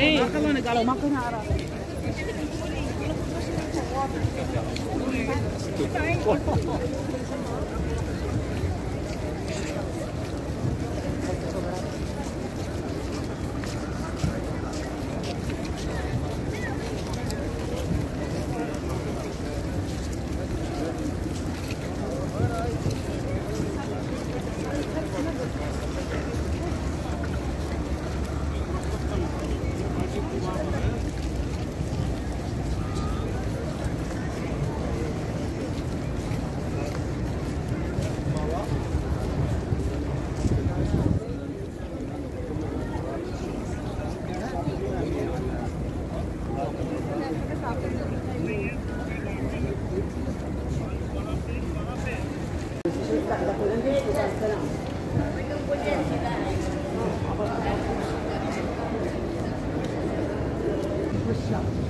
Eh. Hey. Makan lah, mana kalau makan arah. Oh. Good job.